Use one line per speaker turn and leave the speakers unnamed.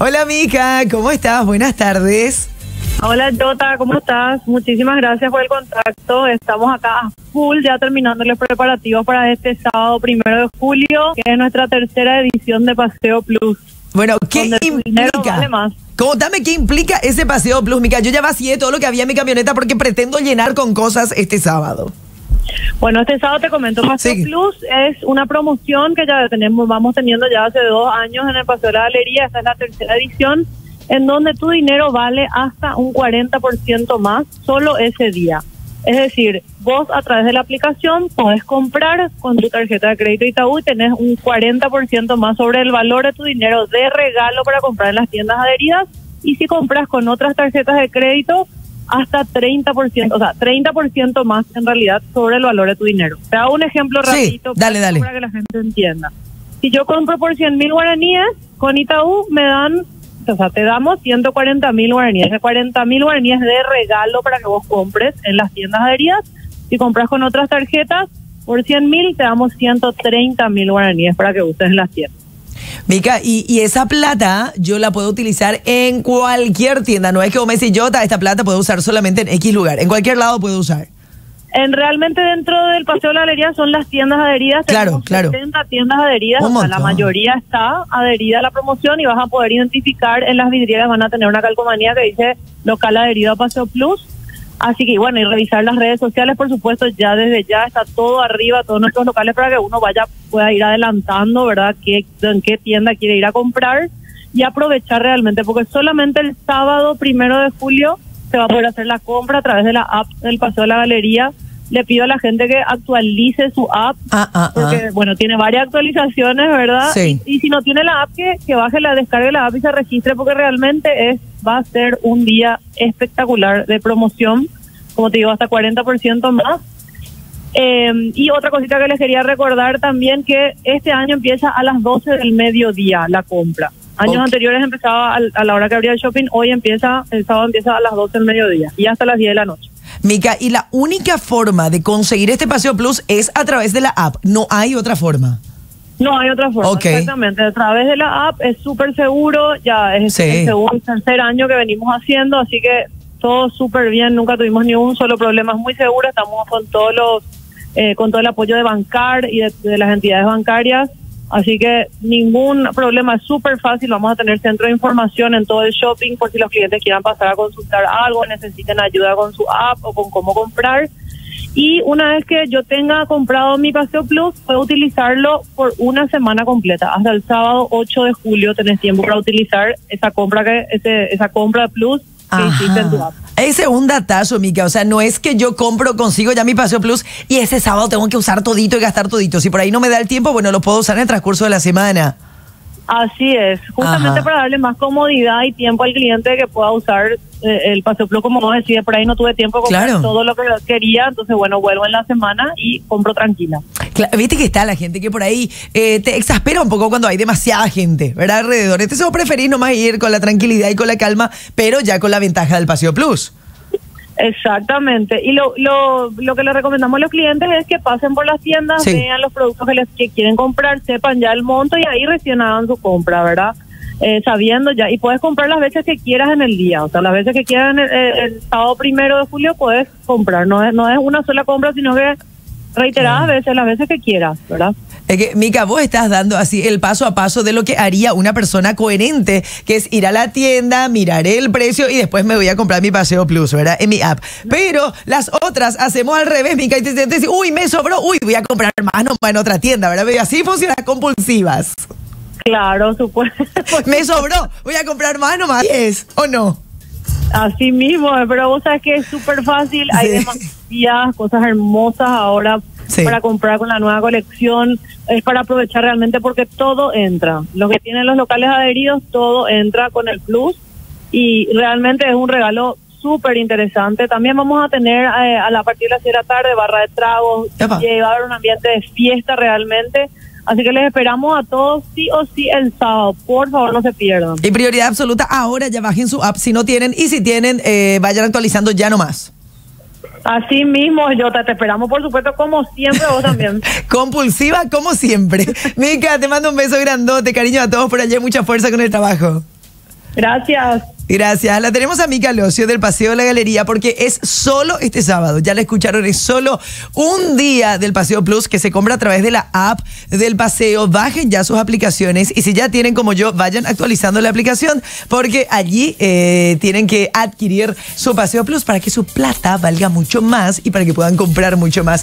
Hola, Mica, ¿cómo estás? Buenas tardes.
Hola Jota, ¿cómo estás? Muchísimas gracias por el contacto. Estamos acá a full ya terminando los preparativos para este sábado primero de julio, que es nuestra tercera edición de Paseo Plus.
Bueno, ¿qué implica?
vale más.
Contame qué implica ese paseo plus, Mica. Yo ya vacié todo lo que había en mi camioneta porque pretendo llenar con cosas este sábado.
Bueno, este sábado te comento, Paseo
Sí.
Plus es una promoción que ya tenemos, vamos teniendo ya hace dos años en el Paseo de la Galería, esta es la tercera edición, en donde tu dinero vale hasta un 40% más solo ese día. Es decir, vos a través de la aplicación podés comprar con tu tarjeta de crédito Itaú y tenés un 40% más sobre el valor de tu dinero de regalo para comprar en las tiendas adheridas y si compras con otras tarjetas de crédito hasta 30%, o sea, 30% más en realidad sobre el valor de tu dinero. Te hago un ejemplo
Sí,
rapidito
dale, dale.
para que la gente entienda. Si yo compro por 100 mil guaraníes, con Itaú me dan, o sea, te damos 140 mil guaraníes. De 40 mil guaraníes de regalo para que vos compres en las tiendas adheridas. Si compras con otras tarjetas, por 100 mil te damos 130 mil guaraníes para que uses en las tiendas.
Mica, y, y esa plata yo la puedo utilizar en cualquier tienda. No es que vos me decís, yo esta plata puedo usar solamente en X lugar. En cualquier lado puedo usar.
En realmente dentro del Paseo de la Galería son las tiendas adheridas.
Claro,
Tenemos
claro.
70 tiendas adheridas, o sea, la mayoría está adherida a la promoción y vas a poder identificar en las vidrieras, van a tener una calcomanía que dice local adherido a Paseo Plus. Así que bueno, y revisar las redes sociales, por supuesto, ya desde ya está todo arriba, todos nuestros locales para que uno vaya, pueda ir adelantando, ¿verdad? Qué, en qué tienda quiere ir a comprar y aprovechar realmente, porque solamente el sábado primero de julio se va a poder hacer la compra a través de la app del Paseo de la Galería. Le pido a la gente que actualice su app,
Ah, ah,
porque
ah.
bueno, tiene varias actualizaciones, ¿verdad?
Sí.
Y, y si no tiene la app, que, que baje la, descargue la app y se registre, porque realmente es va a ser un día espectacular de promoción, como te digo, hasta 40% más. Eh, y otra cosita que les quería recordar también, que este año empieza a las 12 del mediodía la compra. Años anteriores empezaba al- a, la hora que abría el shopping, hoy empieza, el sábado empieza a las 12 del mediodía y hasta las 10 de la noche.
Mica, y la única forma de conseguir este paseo plus es a través de la app. No hay otra forma.
No hay otra forma. Exactamente. A través de la app es súper seguro. Ya es
Sí.
el segundo, tercer año que venimos haciendo, así que todo súper bien. Nunca tuvimos ni un solo problema. Es muy seguro. Estamos con todos los, eh, con todo el apoyo de Bancar y de, de las entidades bancarias. Así que ningún problema. Es súper fácil. Vamos a tener centro de información en todo el shopping por si los clientes quieran pasar a consultar algo, necesiten ayuda con su app o con cómo comprar. Y una vez que yo tenga comprado mi Paseo Plus, puedo utilizarlo por una semana completa. Hasta el sábado 8 de julio tenés tiempo para utilizar esa compra que ese, esa compra Plus que hiciste en tu app.
Ese es un datazo, Mica. O sea, no es que yo compro, consigo ya mi paseo plus y ese sábado tengo que usar todito y gastar todito. Si por ahí no me da el tiempo, bueno, lo puedo usar en el transcurso de la semana.
Así es, justamente
Ajá.
para darle más comodidad y tiempo al cliente que pueda usar el Paseo Plus como vos decías, por ahí no tuve tiempo de comprar
Claro.
todo lo que quería, entonces bueno, vuelvo en la semana y compro tranquila.
Viste que está la gente que por ahí eh, te exaspera un poco cuando hay demasiada gente, ¿verdad? Alrededor. Entonces vos preferís nomás ir con la tranquilidad y con la calma, pero ya con la ventaja del paseo plus.
Exactamente. Y lo, lo, lo que le recomendamos a los clientes es que pasen por las tiendas,
Sí.
vean los productos que, les, que quieren comprar, sepan ya el monto y ahí recién hagan su compra, ¿verdad? Eh, sabiendo ya. Y puedes comprar las veces que quieras en el día. O sea, las veces que quieras en el, el- el sábado primero de julio puedes comprar. No es, no es una sola compra, sino que reiteradas veces, las veces que quieras, ¿verdad?
Es que, Mica, vos estás dando así el paso a paso de lo que haría una persona coherente, que es ir a la tienda, mirar el precio y después me voy a comprar mi Paseo Plus, ¿verdad? En mi app. Pero las otras hacemos al revés, Mica, y te te- te uy, me sobró, uy, voy a comprar más nomás en otra tienda, ¿verdad? Y así funcionan compulsivas.
Claro, supuesto.
Me sobró, voy a comprar más nomás. ¿Es o no?
Así mismo, pero vos sabes que es súper fácil, hay
Sí.
demasiadas cosas hermosas ahora
Sí.
para comprar con la nueva colección, es para aprovechar realmente porque todo entra. Lo que tienen los locales adheridos, todo entra con el plus y realmente es un regalo súper interesante. También vamos a tener eh, a la partir de las 6 de la tarde barra de tragos,
Epa.
y va a haber un ambiente de fiesta realmente. Así que les esperamos a todos sí o sí el sábado. Por favor, no se pierdan.
Y prioridad absoluta, ahora ya bajen su app si no tienen y si tienen, eh, vayan actualizando ya nomás.
Así mismo, Jota, te esperamos, por supuesto, como siempre, vos también.
Compulsiva como siempre. Mica, te mando un beso grandote, cariño a todos por allá, mucha fuerza con el trabajo.
Gracias.
Gracias. La tenemos a Mica Locio del Paseo de la Galería porque es solo este sábado. Ya la escucharon, es solo un día del Paseo Plus que se compra a través de la app del Paseo. Bajen ya sus aplicaciones y si ya tienen como yo, vayan actualizando la aplicación porque allí eh, tienen que adquirir su Paseo Plus para que su plata valga mucho más y para que puedan comprar mucho más.